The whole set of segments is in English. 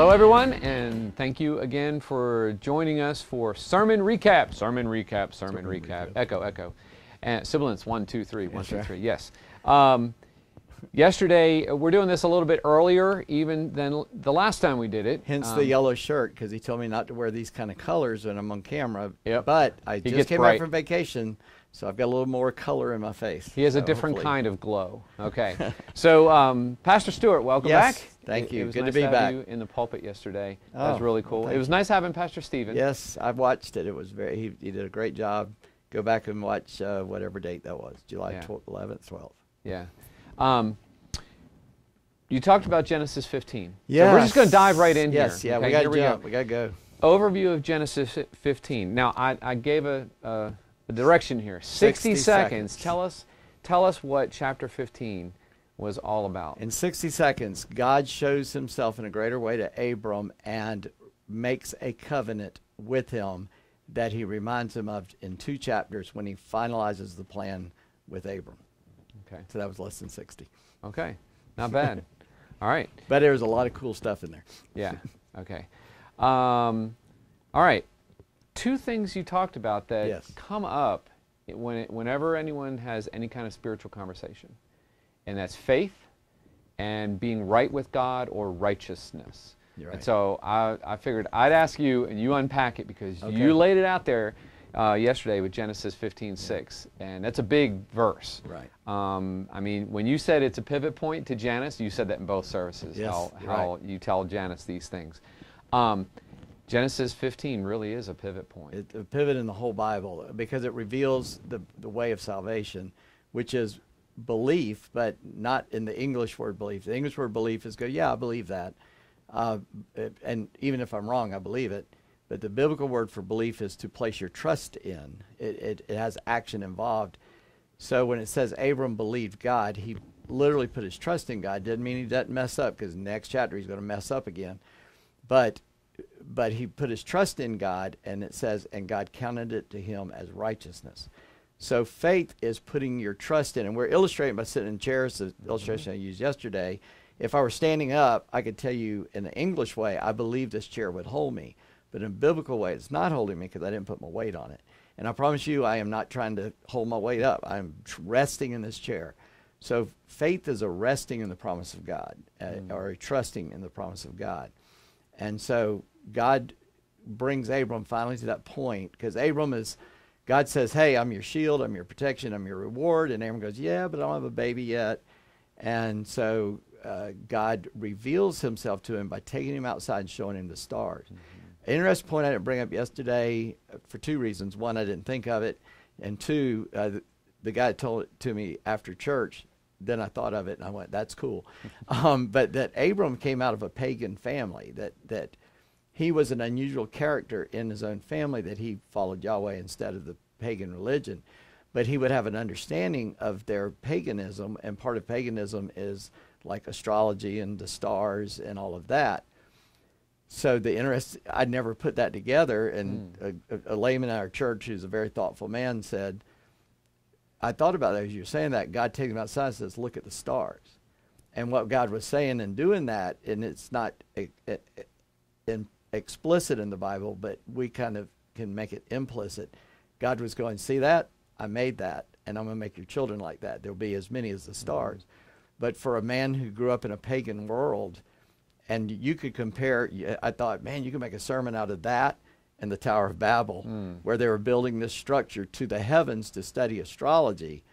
Hello, everyone, and thank you again for joining us for Sermon Recap. Sermon Recap, Sermon, Sermon recap. recap. Echo, echo. And sibilance, one, two, three, one, Yes, two, three. Yes. Um, yesterday, we're doing this a little bit earlier even than the last time we did it. Hence Um, the yellow shirt, because he told me not to wear these kind of colors when I'm on camera. Yep. But I He just came bright. back from vacation, so I've got a little more color in my face. He has a different hopefully- kind of glow. Okay. so, um, Pastor Stewart, welcome Yes, back. Thank It- you. It was Good to be back. you in the pulpit yesterday. that was Oh, really well, cool. it was you. nice having Pastor Stephen. Yes, I've watched it. It was very. He, he did a great job. Go back and watch uh, whatever date that was, July Yeah. tw- 11th, 12th. Yeah. Um, you talked about Genesis 15. So we're just going to dive right in yes, here. yeah, okay? we got to jump. We got to go. Overview of Genesis 15. Now, I, I gave a, a, a direction here. 60, 60 seconds. seconds. Tell us, tell us what chapter 15 was all about. In 60 seconds, God shows himself in a greater way to Abram and makes a covenant with him that he reminds him of in two chapters when he finalizes the plan with Abram. okay. So that was less than 60. Okay. Not bad. all right. But there was a lot of cool stuff in there. Yeah. Okay. Um, all right. Two things you talked about that Yes. come up when it, whenever anyone has any kind of spiritual conversation, and that's faith and being right with God or righteousness. You're And so I, I figured I'd ask you, and you unpack it because Okay. you laid it out there uh, yesterday with Genesis 15:6, and that's a big verse. Right. Um, I mean, when you said it's a pivot point to Janice, you said that in both services. Yes, how how right. you tell Janice these things. Um, Genesis 15 really is a pivot point. It, a pivot in the whole Bible because it reveals the, the way of salvation, which is belief, but not in the English word belief. The English word belief is go, yeah, I believe that. Uh, and even if I'm wrong, I believe it. But the biblical word for belief is to place your trust in. It, it, it has action involved. So when it says Abram believed God, he literally put his trust in God. Doesn't mean he doesn't mess up because next chapter he's going to mess up again. But but he put his trust in God, and it says, and God counted it to him as righteousness. So faith is putting your trust in, and we're illustrating by sitting in chairs. The illustration I used yesterday. If I were standing up, I could tell you in the English way, I believe this chair would hold me. But in a biblical way, it's not holding me because I didn't put my weight on it. And I promise you, I am not trying to hold my weight up. I'm resting in this chair. So faith is a resting in the promise of God, uh, or a trusting in the promise of God. And so God brings Abram finally to that point because Abram is, God says, Hey, I'm your shield, I'm your protection, I'm your reward. And Abram goes, Yeah, but I don't have a baby yet. And so uh, God reveals himself to him by taking him outside and showing him the stars. Interesting point I didn't bring up yesterday uh, for two reasons. One, I didn't think of it. And two, uh, the, the guy told it to me after church. Then I thought of it and I went, that's cool. um, but that Abram came out of a pagan family, that, that he was an unusual character in his own family, that he followed Yahweh instead of the pagan religion. But he would have an understanding of their paganism, and part of paganism is like astrology and the stars and all of that. So the interest, I'd never put that together. And hmm. a, a, a layman at our church, who's a very thoughtful man, said, I thought about that as you were saying that. God takes him outside and says, Look at the stars. And what God was saying and doing that, and it's not e- e- e- in, explicit in the Bible, but we kind of can make it implicit. God was going, See that? I made that, and I'm going to make your children like that. There'll be as many as the mm-hmm. stars. But for a man who grew up in a pagan world, and you could compare, I thought, man, you could make a sermon out of that and the Tower of Babel, mm. where they were building this structure to the heavens to study astrology.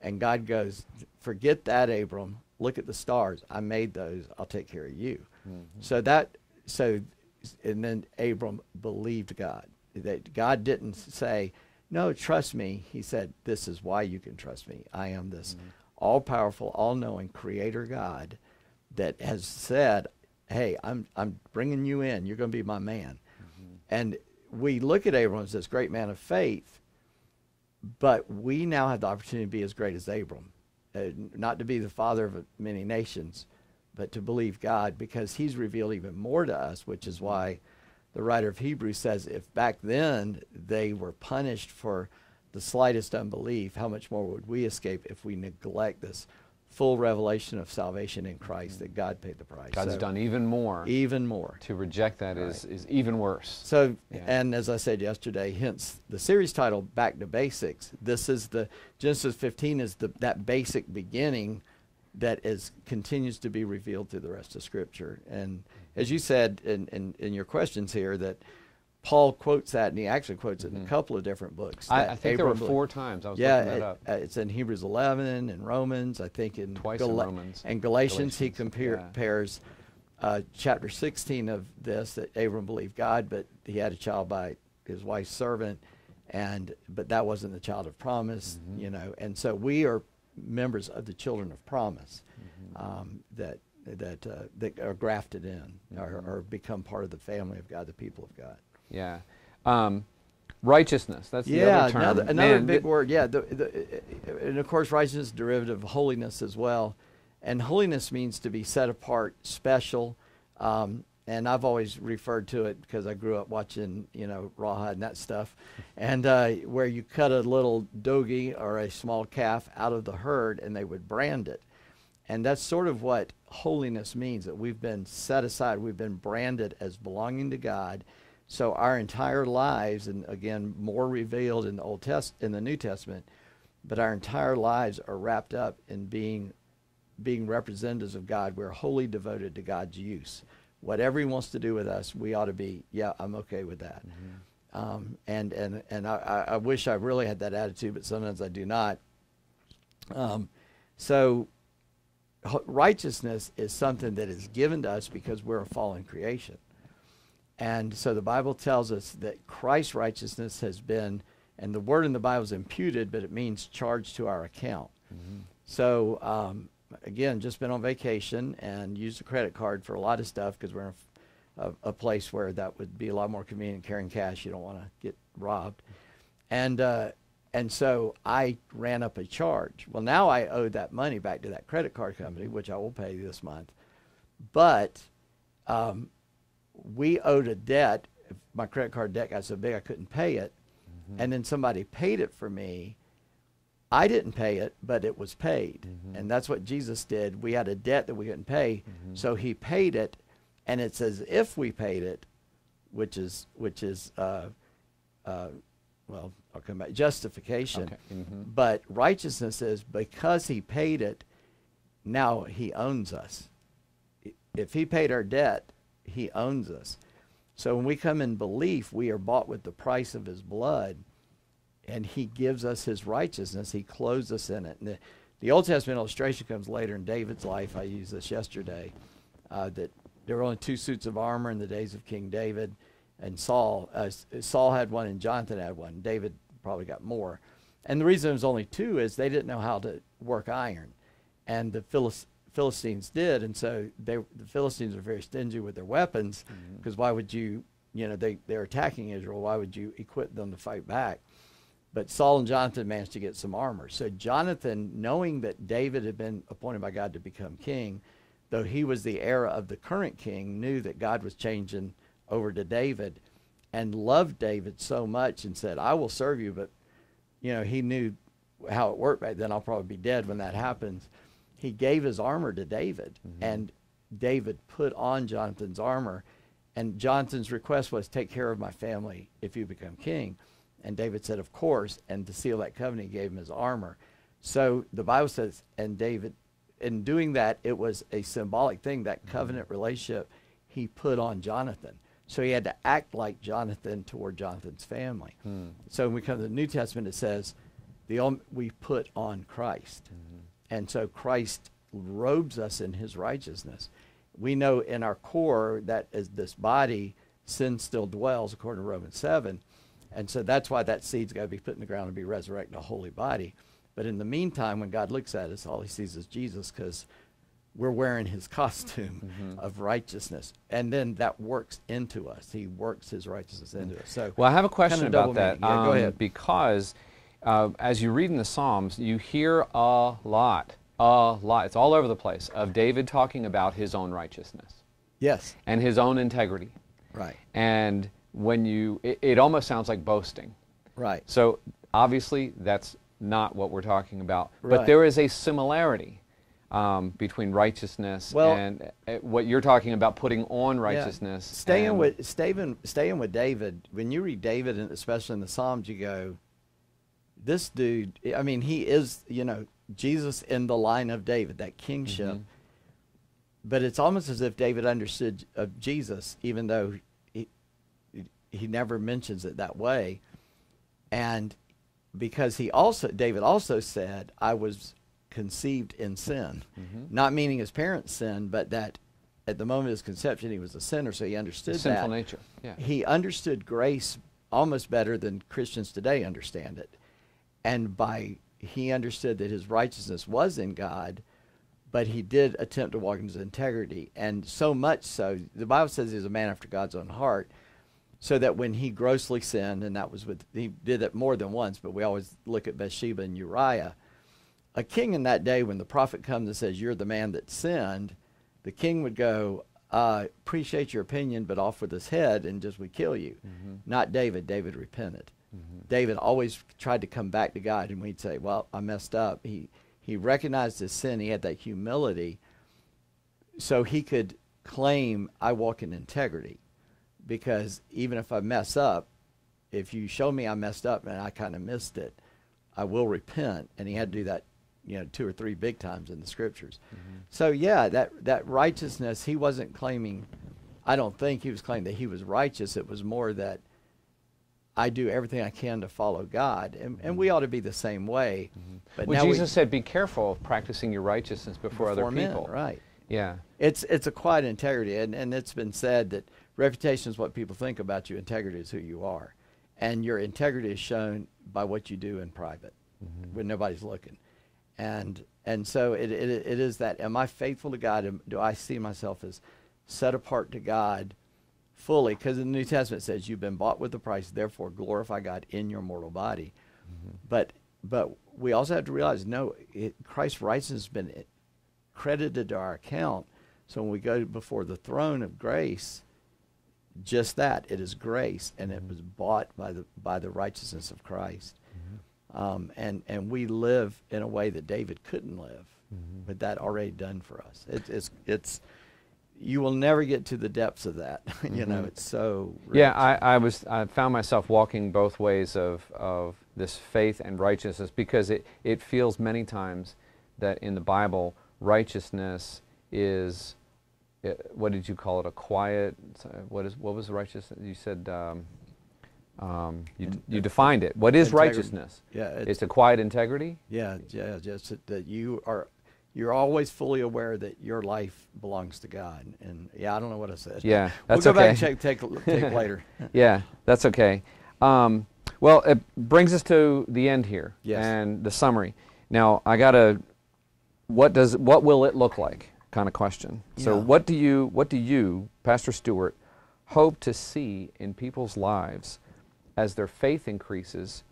And God goes, forget that, Abram. Look at the stars. I made those. I'll take care of you. Mm-hmm. So that, so, and then Abram believed God. That God didn't say, no, trust me. He said, this is why you can trust me. I am this all powerful, all knowing creator God that has said, hey, I'm, I'm bringing you in. You're going to be my man. And we look at Abram as this great man of faith, but we now have the opportunity to be as great as Abram, uh, not to be the father of many nations, but to believe God because he's revealed even more to us, which is why the writer of Hebrews says if back then they were punished for the slightest unbelief, how much more would we escape if we neglect this full revelation of salvation in Christ that God paid the price. God's So, done even more. even more. to reject that is is even worse. So, Yeah. and as I said yesterday, hence the series title "Back to Basics." This is the Genesis 15 is the that basic beginning that is continues to be revealed through the rest of Scripture. And as you said in in, in your questions here, that Paul quotes that, and he actually quotes it in a couple of different books. Mm-hmm. I, I think there were four times. I was yeah, looking that it- up. uh, it's in Hebrews 11 and Romans. I think in Twice in Romans. and Galatians, he Galatians, compare, yeah. compares uh, chapter 16 of this that Abram believed God, but he had a child by his wife's servant, and but that wasn't the child of promise, Mm-hmm. you know. And so we are members of the children of promise Mm-hmm. um, that that uh, that are grafted in or, Mm-hmm. or become part of the family of God, the people of God. yeah. Um, righteousness. That's the yeah, other term. another, another Man, big word. Yeah, the, the, and of course, righteousness is derivative of holiness as well. And holiness means to be set apart, special. Um, and I've always referred to it because I grew up watching, you know, rawhide and that stuff, and uh, where you cut a little dogie or a small calf out of the herd and they would brand it. And that's sort of what holiness means that we've been set aside, we've been branded as belonging to God. So our entire lives, and again, more revealed in the Old Test in the New Testament, but our entire lives are wrapped up in being being representatives of God. We're wholly devoted to God's use. Whatever He wants to do with us, we ought to be. Yeah, I'm okay with that. Um, and and and I, I wish I really had that attitude, but sometimes I do not. Um, so righteousness is something that is given to us because we're a fallen creation. And so the Bible tells us that Christ's righteousness has been, and the word in the Bible is imputed, but it means charged to our account. So um, again, just been on vacation and used a credit card for a lot of stuff because we're in a, a, place where that would be a lot more convenient carrying cash. You don't want to get robbed. And uh, and so I ran up a charge. Well, now I owe that money back to that credit card company, which I will pay this month. But um, we owed a debt. My credit card debt got so big I couldn't pay it, and then somebody paid it for me. I didn't pay it, but it was paid, and that's what Jesus did. We had a debt that we couldn't pay, so He paid it, and it's as if we paid it, which is which is uh, uh, well, I'll come back justification. Okay. Mhm. But righteousness is because He paid it, now He owns us. If He paid our debt, He owns us. So when we come in belief, we are bought with the price of His blood, and He gives us His righteousness. He clothes us in it. And the, the Old Testament illustration comes later in David's life. I used this yesterday. Uh, that there were only two suits of armor in the days of King David, and Saul. Uh, Saul had one, and Jonathan had one. David probably got more. And the reason it was only two is they didn't know how to work iron, and the Philis- Philistines did, and so they the Philistines are very stingy with their weapons, because why would you, you know, they they're attacking Israel. Why would you equip them to fight back? But Saul and Jonathan managed to get some armor. So Jonathan, knowing that David had been appointed by God to become king, though he was the heir of the current king, knew that God was changing over to David and loved David so much and said, I will serve you. But, you know, he knew how it worked back then. I'll probably be dead when that happens. He gave his armor to David, mm-hmm. and David put on Jonathan's armor. And Jonathan's request was, Take care of my family if you become king. And David said, Of course. And to seal that covenant, he gave him his armor. So the Bible says, and David, in doing that, it was a symbolic thing, that mm-hmm. covenant relationship he put on Jonathan. So he had to act like Jonathan toward Jonathan's family. Hmm. So when we come to the New Testament, it says, the, we put on Christ. Mm-hmm. And so Christ robes us in his righteousness. We know in our core that as this body, sin still dwells, according to Romans 7. And so that's why that seed's got to be put in the ground and be resurrected a holy body. But in the meantime, when God looks at us, all he sees is Jesus because we're wearing his costume of righteousness. And then that works into us. He works his righteousness into us. So Well, I have a question kinda about that. Yeah, go um, ahead. Because uh, as you read in the Psalms, you hear a lot, a lot. It's all over the place of David talking about his own righteousness Yes. and his own integrity. Right. And when you, it, it almost sounds like boasting. Right. So obviously, that's not what we're talking about. But there is a similarity. um, between righteousness Well- and uh, what you're talking about putting on righteousness. Yeah. Staying with staying staying with David. When you read David, and especially in the Psalms, you go, "This dude." I mean, he is you know Jesus in the line of David, that kingship. Mhm. But it's almost as if David understood of Jesus, even though he never mentions it that way, and because he also David also said, "I was conceived in sin," Mhm. not meaning his parents sin, but that at the moment of his conception he was a sinner, so he understood sinful that. nature. Yeah. He understood grace almost better than Christians today understand it, and by he understood that his righteousness was in God, but he did attempt to walk in his integrity, and so much so the Bible says he's a man after God's own heart. So that when he grossly sinned, and that was with he did it more than once, but we always look at Bathsheba and Uriah a king in that day, when the prophet comes and says, You're the man that sinned, the king would go, uh, Appreciate your opinion, but off with his head and just would kill you. Mhm. Not David. David repented. Mhm. David always tried to come back to God, and we'd say, Well, I messed up. He, he recognized his sin, he had that humility, so he could claim, I walk in integrity. Because even if I mess up, if you show me I messed up and I kind of missed it, I will repent. And he had to do that, you know, two or three big times in the scriptures. Mm-hmm. So yeah, that that righteousness, he wasn't claiming. I don't think he was claiming that he was righteous. It was more that I do everything I can to follow God, and and we ought to be the same way. But Mm-hmm. well, now we- Jesus said, "Be careful of practicing your righteousness before, other men, people." right? Yeah. It's it's a quiet integrity, and, and it's been said that reputation is what people think about you. Integrity is who you are, and your integrity is shown by what you do in private Mm-hmm. when nobody's looking, and and so it, it it is that. Am I faithful to God? Am, do I see myself as set apart to God fully? Because the New Testament says you've been bought with a price, therefore glorify God in your mortal body. But but we also have to realize no, it, Christ's righteousness has been credited to our account. So when we go before the throne of grace, just that it is grace, and it was bought by the by the righteousness of Christ. Um, and and we live in a way that David couldn't live, Mhm. but that already done for us. It, it's it's you will never get to the depths of that. you know, Mhm. it's so Yeah. I, I was I found myself walking both ways of, of this faith and righteousness because it, it feels many times that in the Bible righteousness is uh, what did you call it a quiet what is what was righteousness you said um, um, you, you defined it what is Integrity. righteousness yeah, it's, a quiet integrity Yeah, yeah, just that- you are you're always fully aware that your life belongs to God. And yeah, I don't know what I said. Yeah, that's we'll go back and okay. check take take later. yeah, that's okay. Um, well, it brings us to the end here Yes. and the summary. Now, I got to what does what will it look like kind of question. So, Yeah. what do you what do you, Pastor Stewart, hope to see in people's lives as their faith increases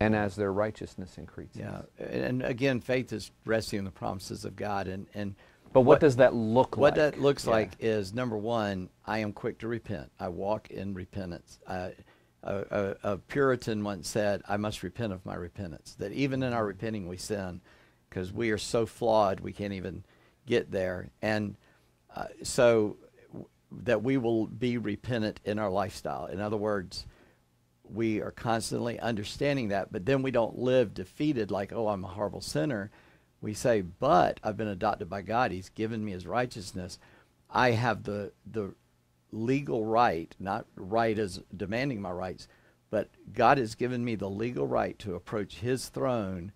and as their righteousness increases? Yeah, and again, faith is resting in the promises of God. And and But what, does that look what like? What that looks Yeah. like is number one, I am quick to repent. I walk in repentance. I, a, a, a Puritan once said, "I must repent of my repentance." That even in our repenting, we sin, because we are so flawed, we can't even get there. And uh, so that we will be repentant in our lifestyle. In other words, we are constantly understanding that, but then we don't live defeated like, oh, I'm a horrible sinner. We say, but I've been adopted by God. He's given me his righteousness. I have the the legal right, not right as demanding my rights, but God has given me the legal right to approach his throne,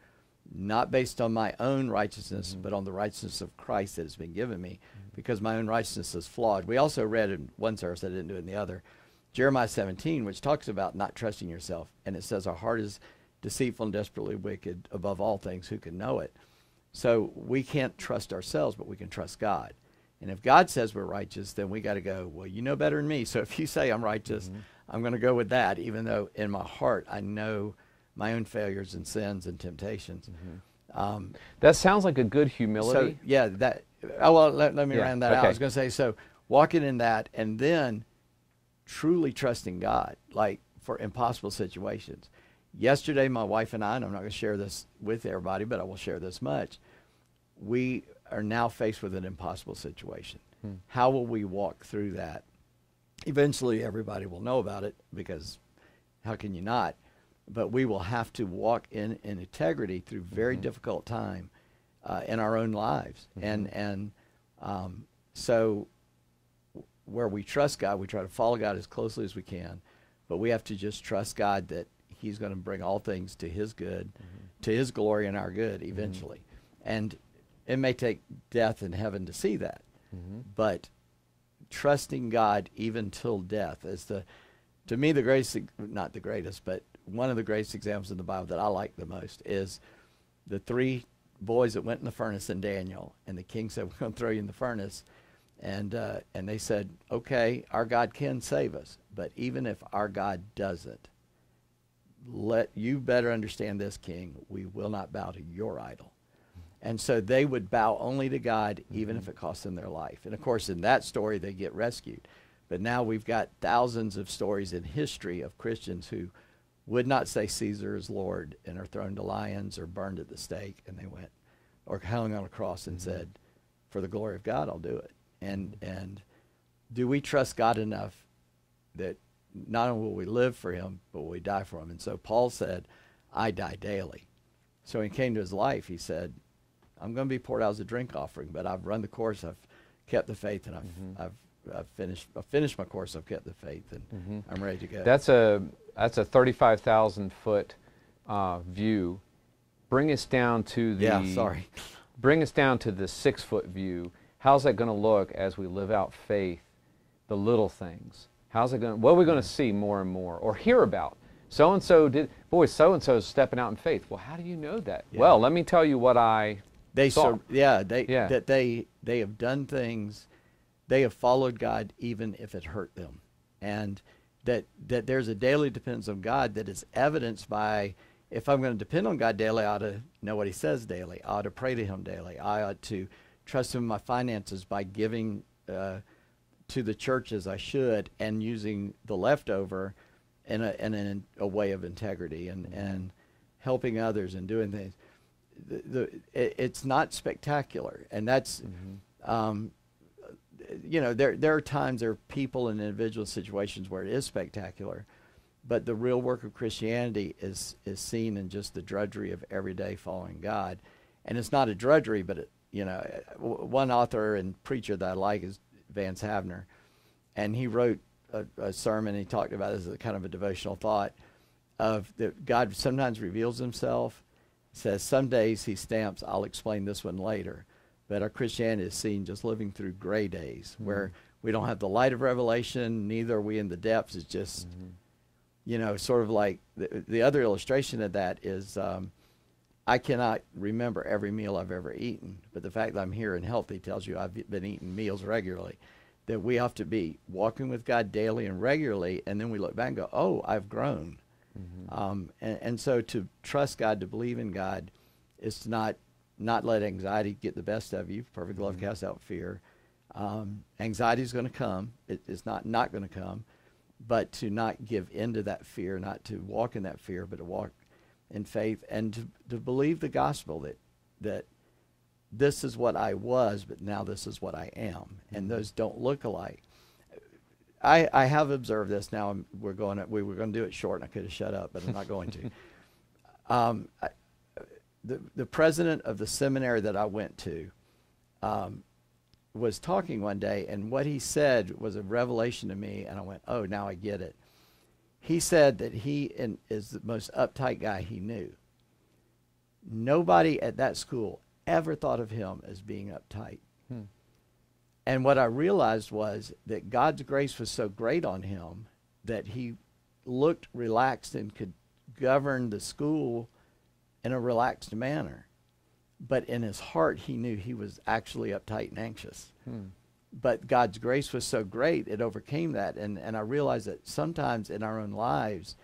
not based on my own righteousness, mm-hmm. but on the righteousness of Christ that has been given me, mm-hmm. because my own righteousness is flawed. We also read in one service, I didn't do it in the other, Jeremiah 17, which talks about not trusting yourself. And it says, Our heart is deceitful and desperately wicked. Above all things, who can know it? So we can't trust ourselves, but we can trust God. And if God says we're righteous, then we got to go, Well, you know better than me. So if you say I'm righteous, mm-hmm. I'm going to go with that, even though in my heart I know my own failures and sins and temptations. Um, That sounds like a good so humility. yeah, that. Oh well, let, let me Yeah, round that out. I was going to say so. Walking in that, and then truly trusting God, like for impossible situations. Yesterday, my wife and I, and I'm not going to share this with everybody, but I will share this much. We are now faced with an impossible situation. How will we walk through that? Eventually, everybody will know about it because how can you not? But we will have to walk in, in integrity through very mm-hmm. difficult time uh, in our own lives, mm-hmm. and and um, so where we trust God, we try to follow God as closely as we can, but we have to just trust God that He's going to bring all things to His good, mm-hmm. to His glory and our good eventually. And it may take death in heaven to see that, but trusting God even till death is the, to me, the greatest, not the greatest, but one of the greatest examples in the Bible that I like the most is the three boys that went in the furnace in Daniel, and the king said, "We're going to throw you in the furnace," and uh, and they said, "Okay, our God can save us, but even if our God doesn't, let you better understand this, King. We will not bow to your idol." And so they would bow only to God, even if it cost them their life. And of course, in that story, they get rescued. But now we've got thousands of stories in history of Christians who would not say Caesar is Lord and are thrown to lions or burned at the stake, and they went or hung on a cross and mm-hmm. said, "For the glory of God, I'll do it." And and do we trust God enough that not only will we live for Him, but will we die for Him? And so Paul said, "I die daily." So when he came to his life, he said, "I'm going to be poured out as a drink offering, but I've run the course. I've kept the faith, and I've mm-hmm. I've, I've finished I've finished my course. I've kept the faith, and mm-hmm. I'm ready to go." That's a that's a 35,000 foot uh, view. Bring us down to the yeah. Sorry. bring us down to the six foot view. How's that going to look as we live out faith, the little things? How's it going? What are we going to see more and more, or hear about? So and so did. Boy, so and so is stepping out in faith. Well, how do you know that? Yeah. Well, let me tell you what I. they saw. yeah they Yeah. that they they have done things they have followed god even if it hurt them and that that there's a daily dependence on god that is evidenced by if i'm going to depend on god daily i ought to know what he says daily. I ought to pray to him daily. I ought to trust him in my finances by giving uh, to the church as i should and using the leftover in a, in a, a way of integrity and, and helping others and doing things. The, the it, it's not spectacular, and that's, um, you know, there there are times there are people in individual situations where it is spectacular, but the real work of Christianity is is seen in just the drudgery of everyday following God, and it's not a drudgery, but it, you know, uh, one author and preacher that I like is Vance Havner, and he wrote a, a sermon. He talked about as a kind of a devotional thought of that God sometimes reveals Himself says some days he stamps i'll explain this one later but our christianity is seen just living through gray days where we don't have the light of revelation neither are we in the depths. It's just you know sort of like the, the other illustration of that is um, i cannot remember every meal i've ever eaten but the fact that i'm here and healthy tells you i've been eating meals regularly that we have to be walking with god daily and regularly and then we look back and go oh i've grown. Um, and, and so to trust God, to believe in God, is to not not let anxiety get the best of you. Perfect love casts out fear. Um, anxiety is going to come. It is not not going to come, but to not give into that fear, not to walk in that fear, but to walk in faith and to, to believe the gospel that that this is what I was, but now this is what I am, and those don't look alike. I, I have observed this now. I'm- We're going. To, we were going to do it short, and I could have shut up, but I'm not going to. um, I, the the president of the seminary that I went to um, was talking one day, and what he said was a revelation to me, and I went, "Oh, now I get it." He said that he in, is the most uptight guy he knew. Nobody at that school ever thought of him as being uptight. And what I realized was that God's grace was so great on him that he looked relaxed and could govern the school in a relaxed manner. But in his heart, he knew he was actually uptight and anxious. Hmm. But God's grace was so great, it overcame that. And, and I realized that sometimes in our own lives,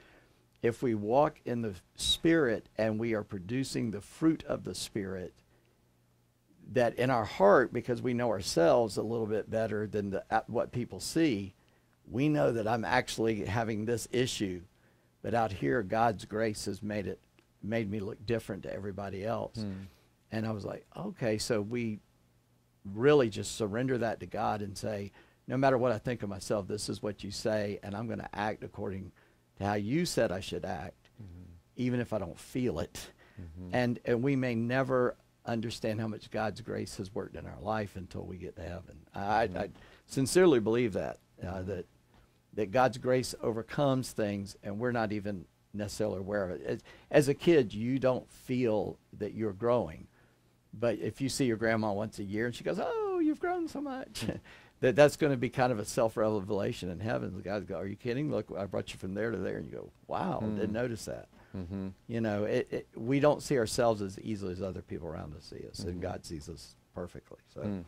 if we walk in the Spirit and we are producing the fruit of the Spirit, that in our heart, because we know ourselves a little bit better than the, what people see, we know that I'm actually having this issue, but out here, God's grace has made it made me look different to everybody else. And I was like, okay, so we really just surrender that to God and say, no matter what I think of myself, this is what you say, and I'm going to act according to how you said I should act, mm-hmm. even if I don't feel it. Mm-hmm. And and we may never understand how much God's grace has worked in our life until we get to heaven. I, mm-hmm. I sincerely believe that uh, that that God's grace overcomes things, and we're not even necessarily aware of it. As, as, a kid, you don't feel that you're growing, but if you see your grandma once a year and she goes, "Oh, you've grown so much," that that's going to be kind of a self revelation in heaven. The guys go, "Are you kidding? Look, I brought you from there to there," and you go, "Wow, mm. didn't notice that." Mm-hmm. You know, it, it, we don't see ourselves as easily as other people around us see us, mm-hmm. and God sees us perfectly. So, mm.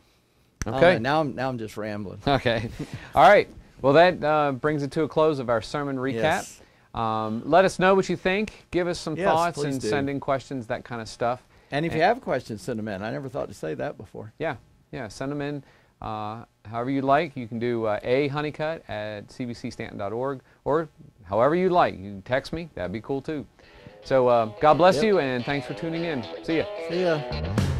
okay. now I'm now I'm just rambling. Okay, all right. Well, that uh, brings it to a close of our sermon recap. Yes. Um, let us know what you think. Give us some yes, thoughts and do. send in questions, that kind of stuff. And if and you have questions, send them in. I never thought to say that before. Yeah, yeah, send them in. Uh, however you like, you can do uh, a honeycut at cbcstaunton.org or however you like. You can text me, that'd be cool too. So uh, God bless yep. you and thanks for tuning in. See ya. See ya.